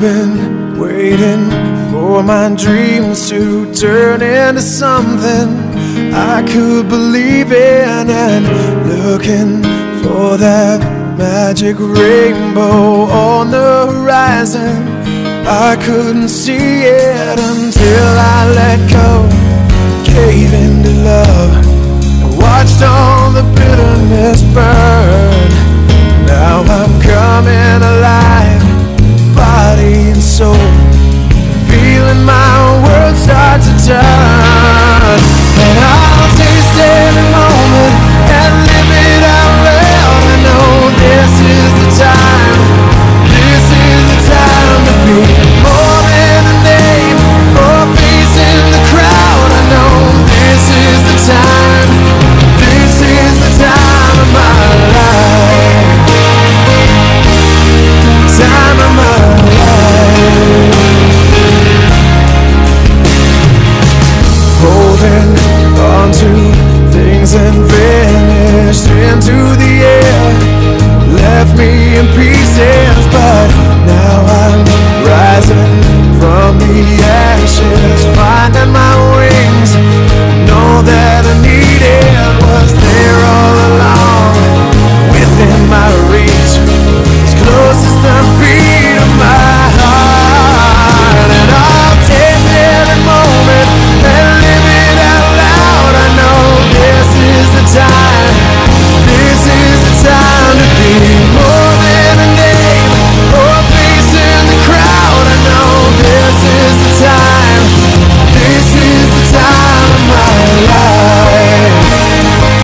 Been waiting for my dreams to turn into something I could believe in and looking for that magic rainbow on the horizon. I couldn't see it until I let go, gave into love, and watched all the bitterness burn. Now I'm coming alive, dancing onto things in.